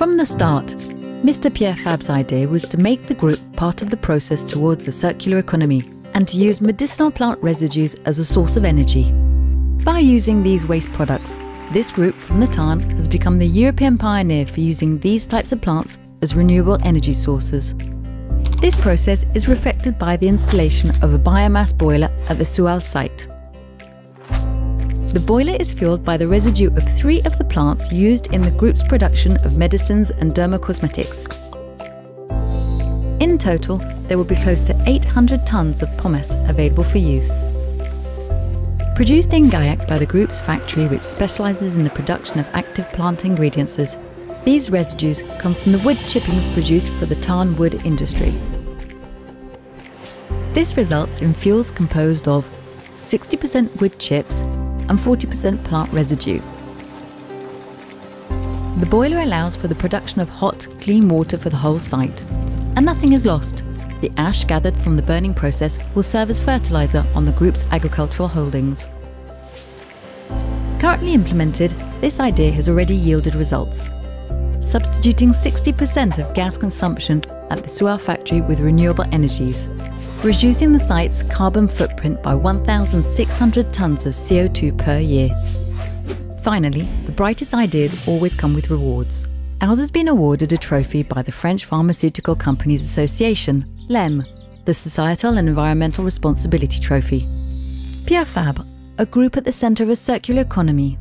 From the start, Mr. Pierre Fabre's idea was to make the group part of the process towards a circular economy and to use medicinal plant residues as a source of energy. By using these waste products, this group from the Tarn has become the European pioneer for using these types of plants as renewable energy sources. This process is reflected by the installation of a biomass boiler at the Soual site. The boiler is fueled by the residue of three of the plants used in the group's production of medicines and dermocosmetics. In total, there will be close to 800 tonnes of pomace available for use. Produced in Gaillac by the group's factory, which specialises in the production of active plant ingredients, these residues come from the wood chippings produced for the Tarn wood industry. This results in fuels composed of 60% wood chips and 40% plant residue. The boiler allows for the production of hot, clean water for the whole site, and nothing is lost. The ash gathered from the burning process will serve as fertiliser on the group's agricultural holdings. Currently implemented, this idea has already yielded results. Substituting 60% of gas consumption at the Soual factory with renewable energies, reducing the site's carbon footprint by 1,600 tonnes of CO2 per year. Finally, the brightest ideas always come with rewards. Ours has been awarded a trophy by the French Pharmaceutical Companies Association, LEEM, the Societal and Environmental Responsibility Trophy. Pierre Fabre, a group at the centre of a circular economy